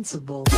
invincible.